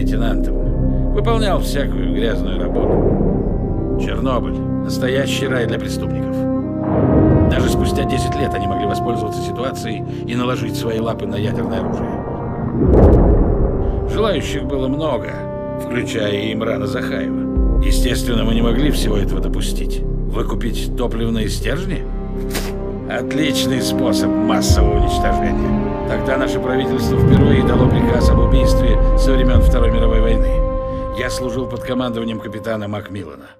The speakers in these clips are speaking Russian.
лейтенантом. Выполнял всякую грязную работу. Чернобыль — настоящий рай для преступников. Даже спустя 10 лет они могли воспользоваться ситуацией и наложить свои лапы на ядерное оружие. Желающих было много, включая и Имрана Захаева. Естественно, мы не могли всего этого допустить. Выкупить топливные стержни? Отличный способ массового уничтожения. Тогда наше правительство впервые дало Второй мировой войны. Я служил под командованием капитана Макмиллана.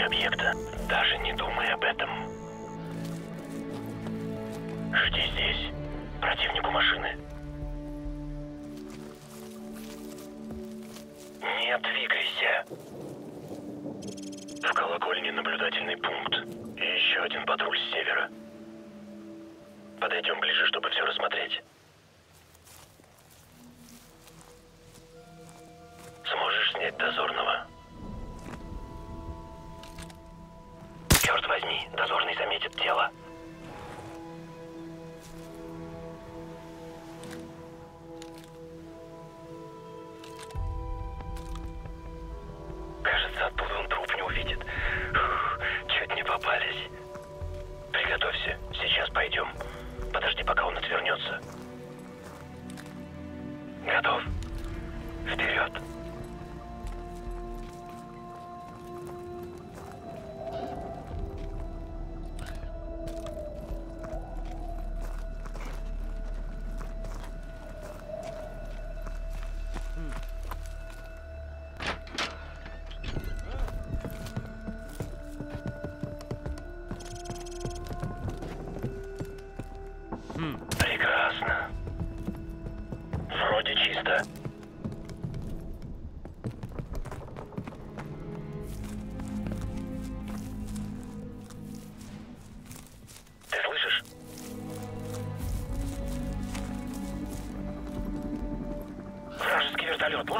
Четыре объекта. Даже не думай об этом. Жди здесь. Противнику машины. Не двигайся. В колокольне наблюдательный пункт. И еще один патруль с севера. Подойдем ближе, чтобы все рассмотреть. Сможешь снять дозорного? Черт возьми, дозорный заметит тело. Кажется, оттуда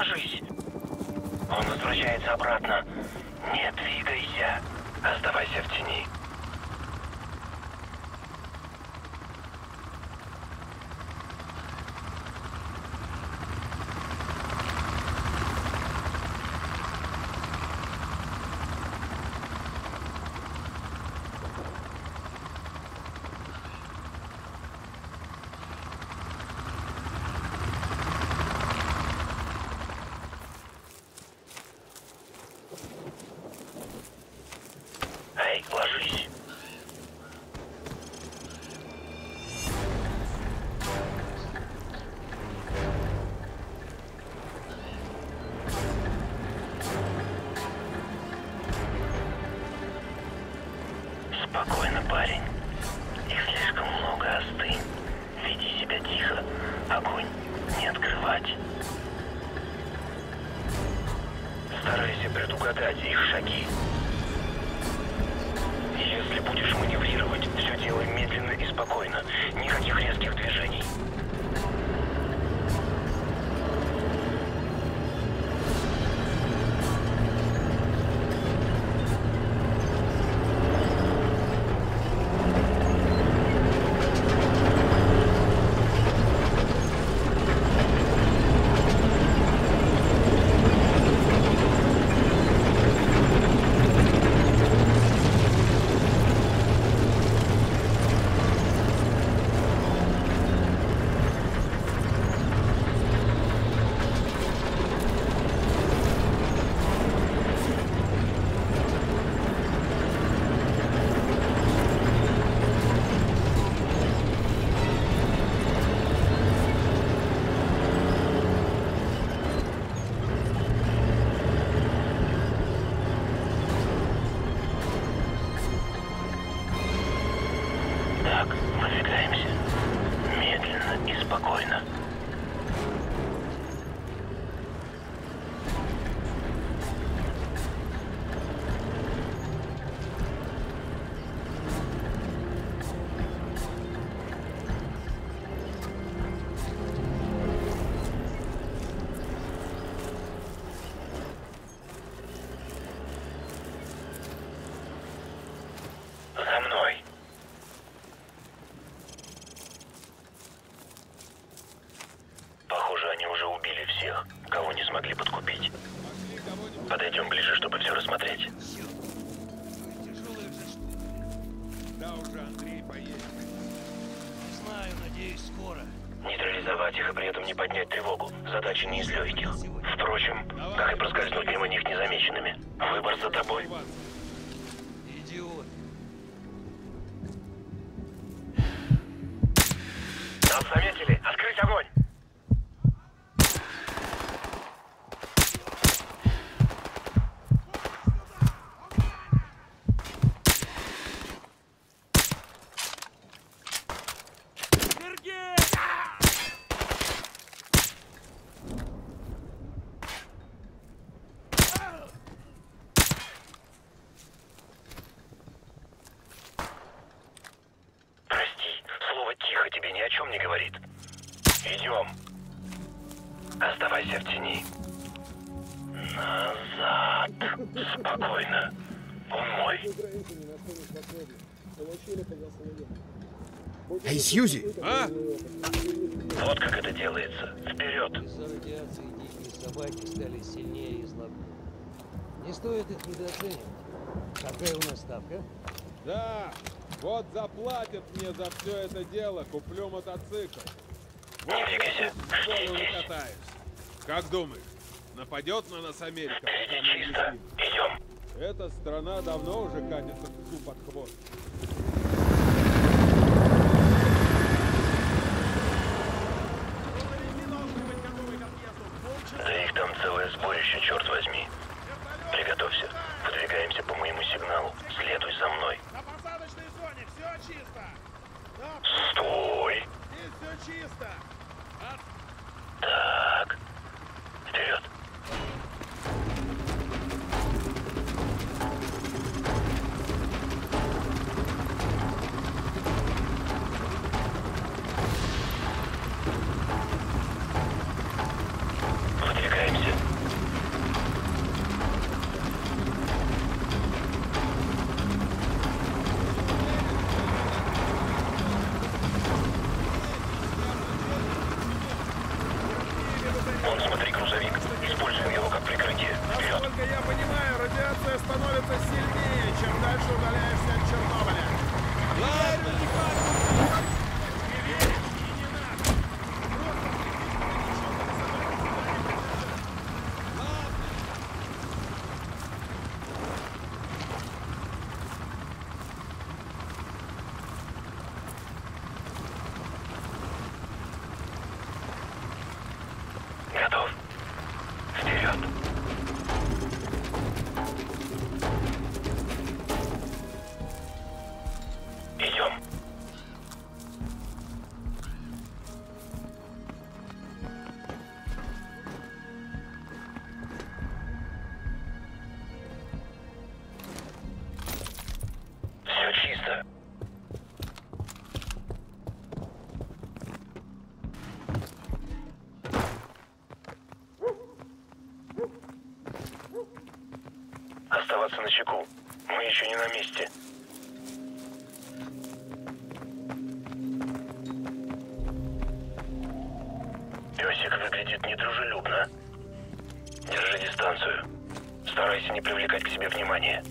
ложись! Он возвращается обратно. Не двигайся. Оставайся в тени. спокойно. Надеюсь, скоро. Нейтрализовать их и при этом не поднять тревогу. Задача не из легких. Впрочем, как и проскользнуть мимо них незамеченными. Выбор за тобой. Идиот. Нас заметили! Открыть огонь! Прости, слово «тихо» тебе ни о чем не говорит. Идем. Оставайся в тени. Назад. Спокойно. Он мой. Эй, Сьюзи! А? Вот как это делается. Вперед. Из-за радиации дикие собаки стали сильнее и слабее. Не стоит их недооценивать. Какая у нас ставка? Да. Вот заплатят мне за все это дело, куплю мотоцикл. Не двигайся. Жди здесь. Как думаешь, нападет на нас Америка? Впереди мы чисто. Идем. Эта страна давно уже катится к псу под хвост. Да их там целое сборище, черт возьми. сильнее, чем дальше Оставаться на чеку. Мы еще не на месте. Песик выглядит недружелюбно. Держи дистанцию. Старайся не привлекать к себе внимания.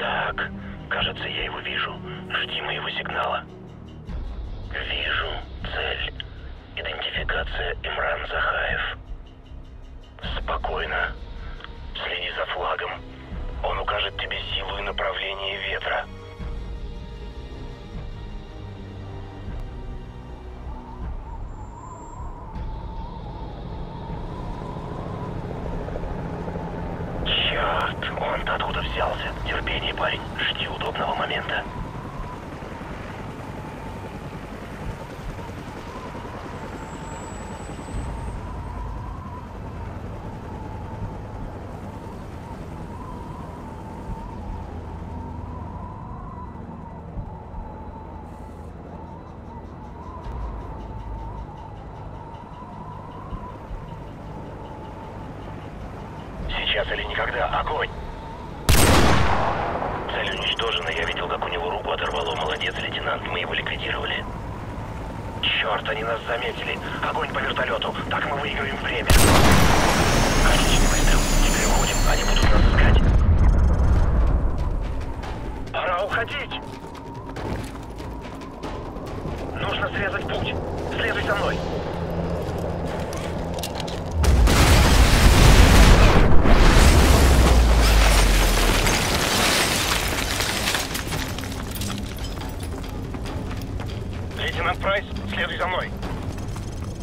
Так, кажется, я его вижу. Жди моего сигнала. Вижу. Цель. Идентификация Имран Захаев. Спокойно. Следи за флагом. Он укажет тебе силу и направление ветра. Момента. Сейчас или никогда. Огонь! Цель уничтожена. Я видел, как у него руку оторвало. Молодец, лейтенант. Мы его ликвидировали. Черт, они нас заметили. Огонь по вертолету. Так мы выиграем время. Отличный выстрел. Теперь уходим. Они будут нас искать. Пора уходить. Нужно срезать путь. Следуй за мной. Лейтенант Прайс, следуй за мной.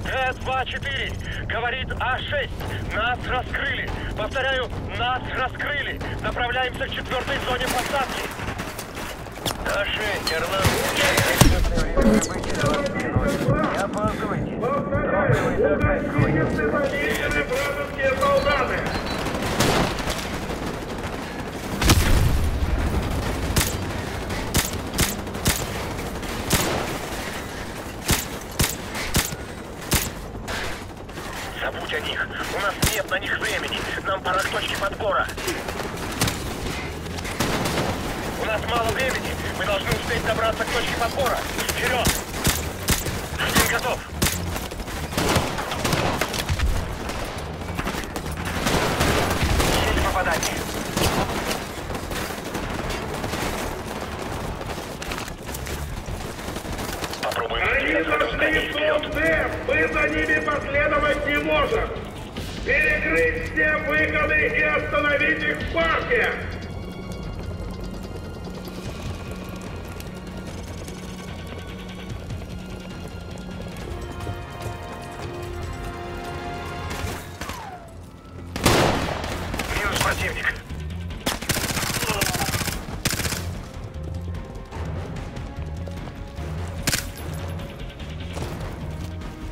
Т-24, говорит А-6. Нас раскрыли. Повторяю, нас раскрыли. Направляемся к четвертой зоне посадки. А-6, Не опаздывайте. Забудь о них. У нас нет на них времени. Нам пора к точке подбора. У нас мало времени. Мы должны успеть добраться к точке подбора. Вперед!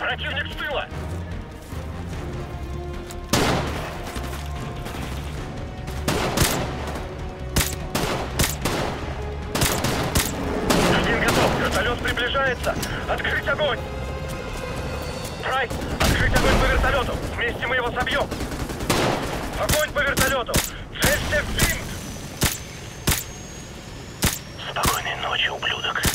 Противник с тыла! Один готов, вертолет приближается! Открыть огонь! Прайс, открыть огонь по вертолету! Вместе мы его собьем! Огонь по вертолету! Целься в винт! Спокойной ночи, ублюдок.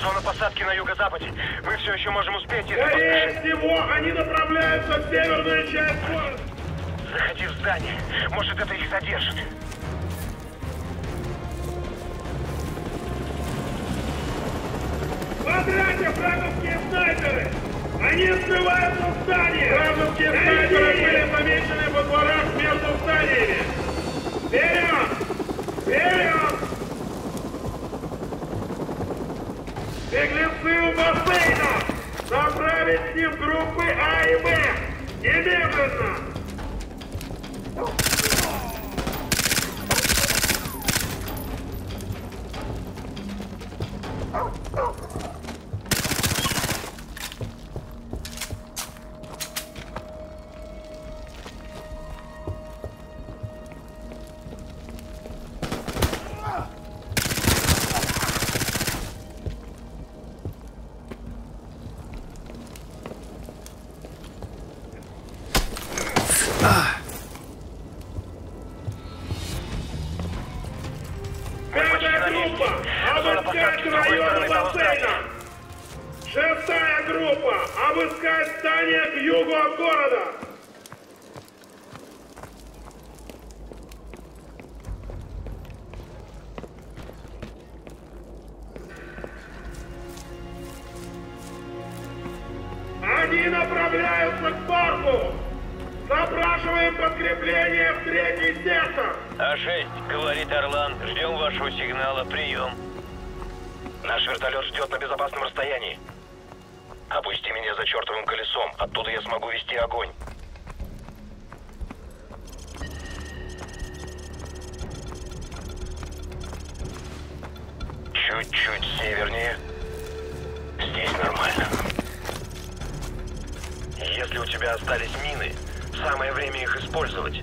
Зона посадки на юго-западе. Мы все еще можем успеть, если Скорее поспешим. всего, они направляются в северную часть города. Заходи в здание. Может, это их задержит. Квадрате вражеские снайперы! Они скрываются в здании! Вражеские снайперы были замечены во дворах между зданиями! Вперед! Вперед! Беглецы у бассейна! Направить с ним группы А и Б! Немедленно! К парку! Запрашиваем подкрепление в третий сектор! А6, говорит Орлан, ждем вашего сигнала, прием. Наш вертолет ждет на безопасном расстоянии. Опусти меня за чертовым колесом, оттуда я смогу вести огонь. Чуть-чуть севернее. Использовать.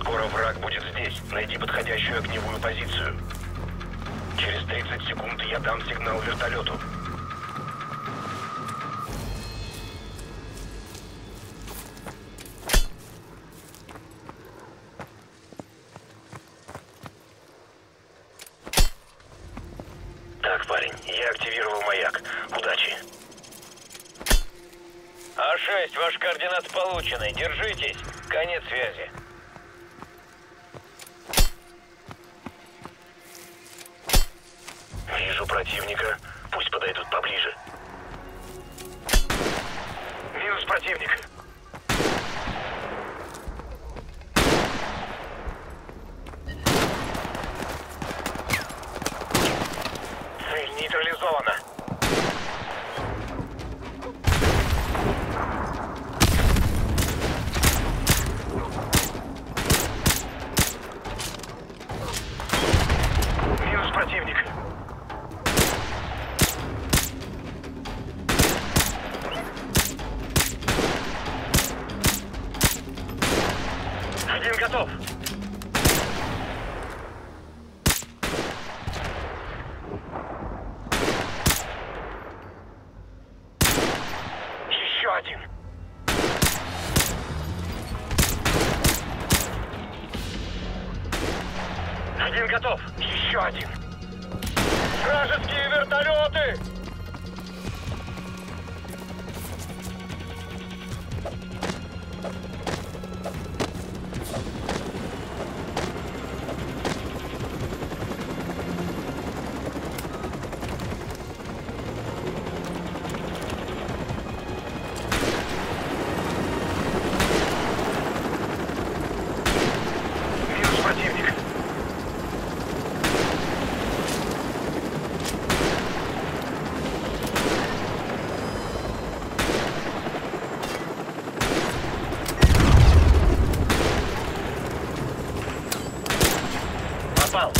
Скоро враг будет здесь. Найди подходящую огневую позицию. Через 30 секунд я дам сигнал вертолету. Один готов. Еще один. Вражеские вертолеты! Попал.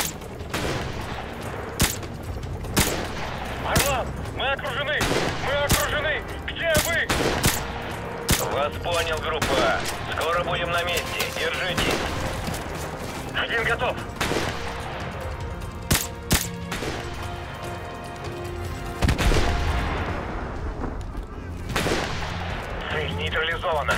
Орлан, мы окружены! Мы окружены! Где вы? Вас понял, группа. Скоро будем на месте. Держитесь. Один готов. Цель нейтрализована.